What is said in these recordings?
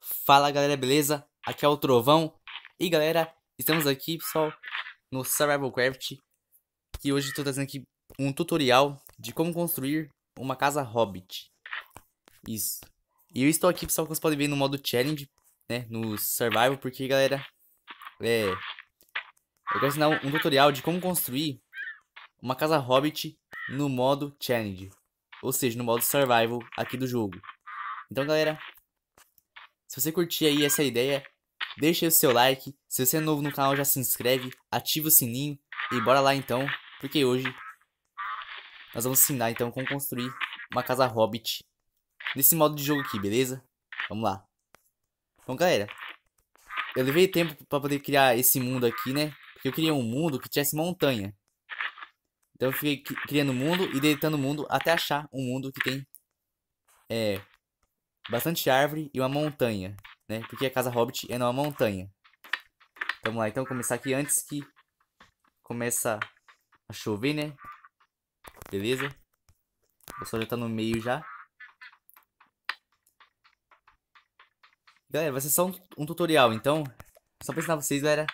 Fala galera, beleza? Aqui é o Trovão. E galera, estamos aqui pessoal no Survival Craft Que hoje estou trazendo aqui um tutorial de como construir uma casa Hobbit. Isso. E eu estou aqui pessoal, como vocês podem ver no modo Challenge né, no Survival Porque galera, é... Eu quero ensinar um tutorial de como construir uma casa Hobbit no modo Challenge. Ou seja, no modo Survival aqui do jogo. Então, galera, se você curtir aí essa ideia, deixa o seu like. Se você é novo no canal, já se inscreve, ativa o sininho e bora lá então, porque hoje nós vamos ensinar então como construir uma casa hobbit nesse modo de jogo aqui, beleza? Vamos lá. Então, galera, eu levei tempo para poder criar esse mundo aqui, né? Porque eu queria um mundo que tivesse montanha. Então eu fiquei criando mundo e deitando o mundo até achar um mundo que tem é, bastante árvore e uma montanha, né? Porque a casa Hobbit é numa montanha. Vamos lá, então começar aqui antes que começa a chover, né? Beleza? O sol já tá no meio já. Galera, vai ser só um, um tutorial, então só pra ensinar vocês, galera,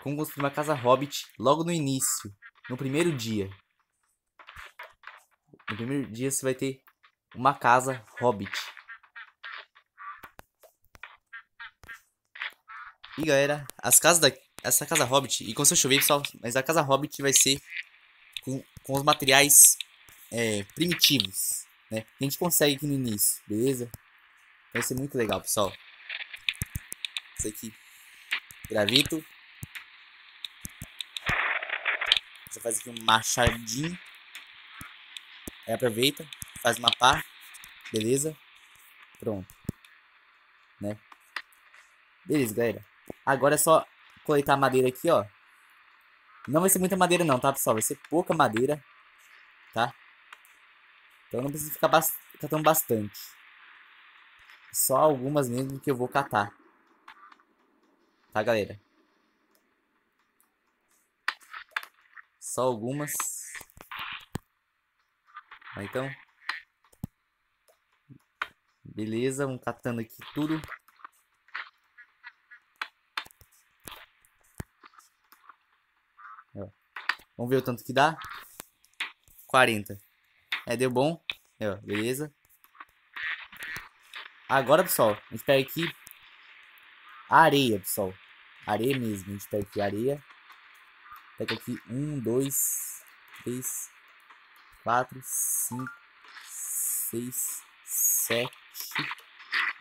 como construir uma casa Hobbit logo no início, no primeiro dia. No primeiro dia você vai ter uma casa Hobbit. E galera, as casas da. Essa casa Hobbit, e com seu chover, pessoal, mas a casa Hobbit vai ser com, com os materiais é, primitivos, né? A gente consegue aqui no início, beleza? Vai ser muito legal, pessoal. Isso aqui. Gravito. Você faz aqui um machadinho. Aí aproveita, faz uma pá. Beleza? Pronto. Né? Beleza, galera. Agora é só coletar madeira aqui, ó. Não vai ser muita madeira não, tá, pessoal? Vai ser pouca madeira, tá? Então não precisa ficar bast catando bastante. Só algumas mesmo que eu vou catar. Tá, galera? Só algumas. então. Beleza, vamos catando aqui tudo. Vamos ver o tanto que dá. 40. É, deu bom. É, ó, beleza. Agora, pessoal, a gente pega aqui areia, pessoal. Areia mesmo. A gente pega aqui areia. Pega aqui um, dois, três, quatro, cinco, seis, sete,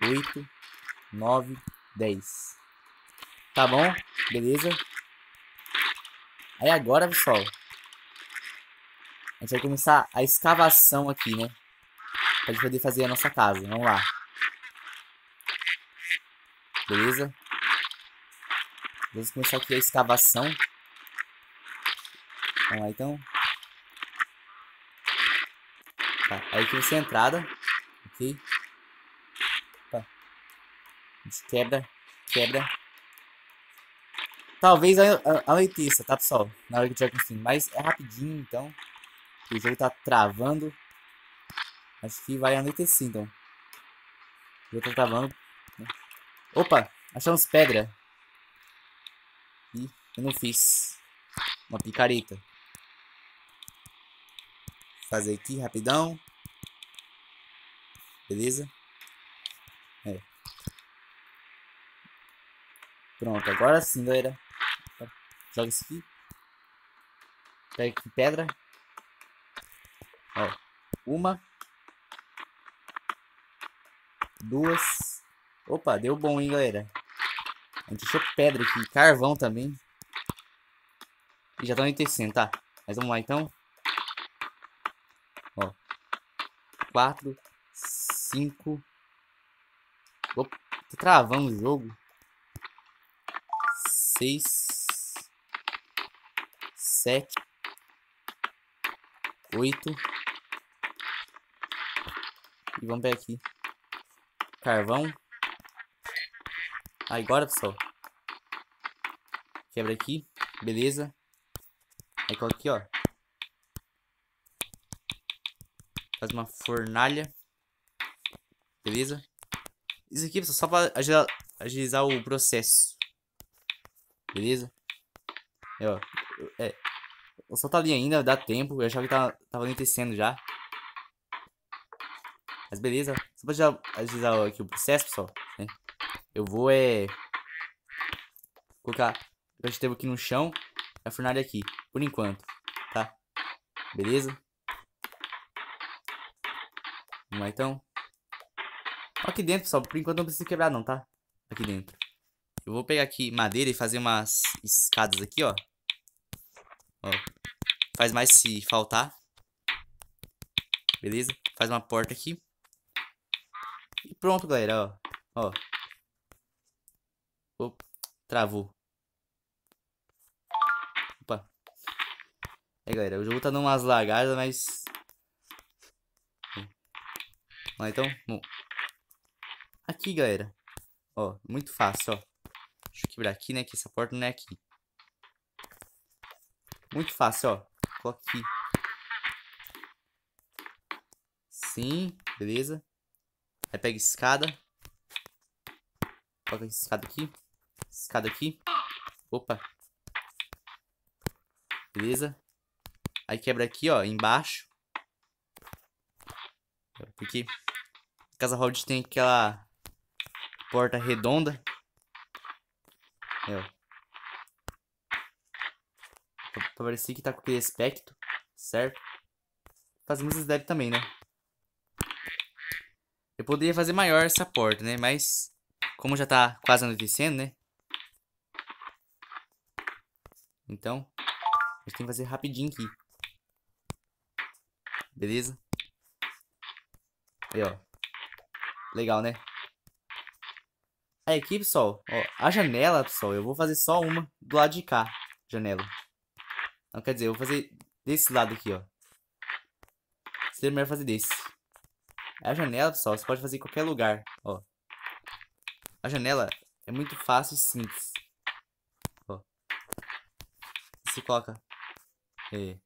oito, nove, dez. Tá bom? Beleza? Aí agora, pessoal, a gente vai começar a escavação aqui, né? Pra gente poder fazer a nossa casa. Vamos lá. Beleza? Vamos começar aqui a escavação. Vamos lá, então. Tá, aí aqui vai ser a entrada. Ok. Tá. A gente quebra, quebra. Talvez anoiteça, tá, pessoal? Na hora que tiver construindo. Mas é rapidinho, então. O jogo tá travando. Acho que vai anoitecer, então. O jogo tá travando. Né? Opa! Achamos pedra. E eu não fiz. Uma picareta. Fazer aqui rapidão. Beleza? É. Pronto, agora sim, galera. Joga isso aqui. Pega aqui pedra. Ó. Uma. Duas. Opa, deu bom, hein, galera. A gente achou pedra aqui. Carvão também. E já tá anoitecendo, tá? Mas vamos lá, então. Ó. Quatro. Cinco. Opa, tá travando o jogo. Seis sete, oito. E vamos ver aqui. Carvão. Agora, pessoal. Quebra aqui. Beleza. Aí coloca aqui, ó. Faz uma fornalha. Beleza? Isso aqui, pessoal, só pra agilizar, agilizar o processo. Beleza? É, ó. É. O sol tá ali ainda, dá tempo. Eu achava que tava, tava anoitecendo já. Mas beleza. Só pra já agilizar aqui o processo, pessoal. Né? Eu vou, é... Colocar o vegetable aqui no chão. A fornalha aqui. Por enquanto. Tá? Beleza? Vamos lá, então. Aqui dentro, pessoal. Por enquanto não precisa quebrar, não, tá? Aqui dentro. Eu vou pegar aqui madeira e fazer umas escadas aqui, ó. Ó. Faz mais se faltar. Beleza? Faz uma porta aqui. E pronto, galera, ó. Ó. Opa, travou. Opa. É, galera, o jogo tá dando umas lagadas, mas... Vamos lá, então. Aqui, galera. Ó, muito fácil, ó. Deixa eu quebrar aqui, né, que essa porta não é aqui. Muito fácil, ó. Coloca aqui. Sim, beleza. Aí pega escada. Coloca escada aqui. Escada aqui. Opa. Beleza. Aí quebra aqui, ó, embaixo. Porque casa Hobbit tem aquela porta redonda. É, ó. Pra parecer que tá com aquele aspecto, certo? Fazemos esse deve também, né? Eu poderia fazer maior essa porta, né? Mas, como já tá quase anoitecendo, né? Então, a gente tem que fazer rapidinho aqui. Beleza? Aí, ó. Legal, né? Aí aqui, pessoal, ó, a janela, pessoal, eu vou fazer só uma do lado de cá, janela. Não, quer dizer, eu vou fazer desse lado aqui, ó. Seria melhor fazer desse. A janela, pessoal, você pode fazer em qualquer lugar, ó. A janela é muito fácil e simples. Ó. Você coloca... É.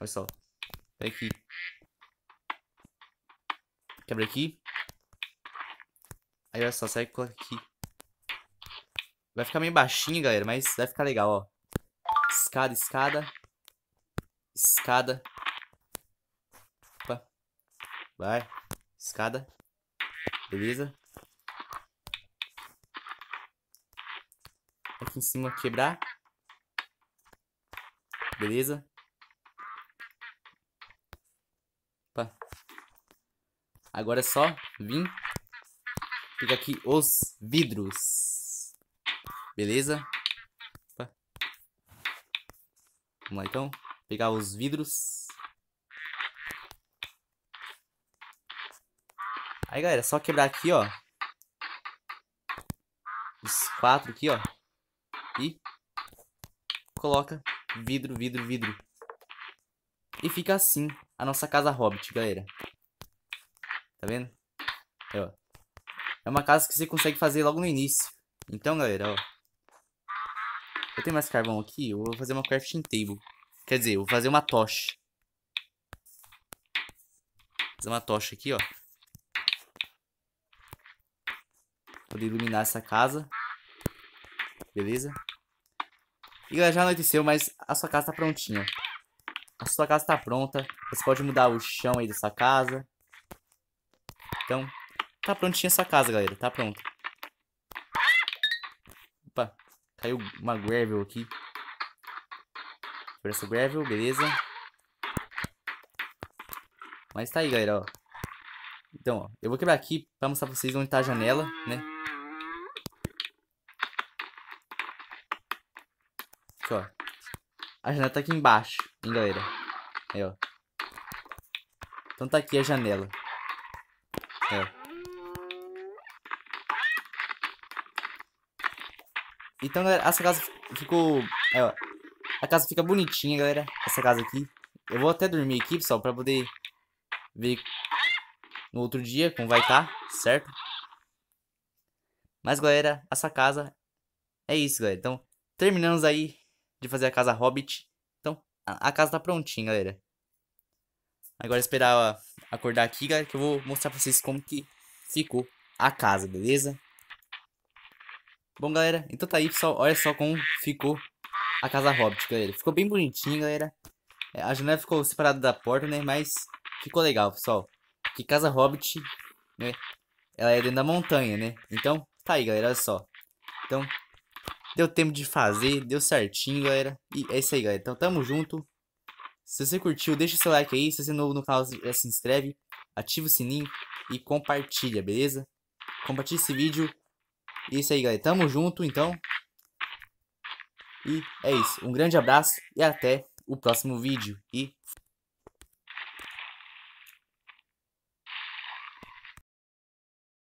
Olha só. Pega aqui. Quebra aqui. Aí, olha só, sai e coloca aqui. Vai ficar meio baixinho, galera, mas vai ficar legal, ó. Escada, escada. Escada. Opa. Vai. Escada. Beleza. Aqui em cima quebrar. Beleza. Opa. Agora é só vir. Pegar aqui os vidros. Beleza? Opa. Vamos lá então. Pegar os vidros. Aí galera, é só quebrar aqui, ó. Os quatro aqui, ó. E coloca vidro, vidro, vidro. E fica assim a nossa casa Hobbit, galera. Tá vendo? É, ó. é uma casa que você consegue fazer logo no início. Então, galera, ó. Eu tenho mais carvão aqui, eu vou fazer uma crafting table. Quer dizer, eu vou fazer uma tocha. Vou fazer uma tocha aqui, ó. Poder iluminar essa casa. Beleza? E já anoiteceu, mas a sua casa tá prontinha. A sua casa tá pronta. Você pode mudar o chão aí dessa casa. Então, tá prontinha essa casa, galera. Tá pronta. Opa. Caiu uma gravel aqui. Por essa gravel, beleza. Mas tá aí, galera, ó. Então, ó, eu vou quebrar aqui pra mostrar pra vocês onde tá a janela, né? Aqui, ó. A janela tá aqui embaixo, hein, galera. Aí, ó. Então tá aqui a janela. Aí, ó. Então, galera, essa casa ficou... É, ó, a casa fica bonitinha, galera. Essa casa aqui. Eu vou até dormir aqui, pessoal, pra poder ver no outro dia como vai estar, tá, certo? Mas, galera, essa casa é isso, galera. Então, terminamos aí de fazer a casa Hobbit. Então, a, a casa tá prontinha, galera. Agora esperar acordar aqui, galera, que eu vou mostrar pra vocês como que ficou a casa, beleza? Bom, galera, então tá aí, pessoal. Olha só como ficou a casa Hobbit, galera. Ficou bem bonitinha, galera. É, a janela ficou separada da porta, né? Mas ficou legal, pessoal. Que casa Hobbit, né? Ela é dentro da montanha, né? Então, tá aí, galera, olha só. Então, deu tempo de fazer, deu certinho, galera. E é isso aí, galera. Então, tamo junto. Se você curtiu, deixa seu like aí. Se você é novo no canal, já se inscreve, ativa o sininho e compartilha, beleza? Compartilha esse vídeo. E é isso aí, galera. Tamo junto, então. E é isso. Um grande abraço e até o próximo vídeo. E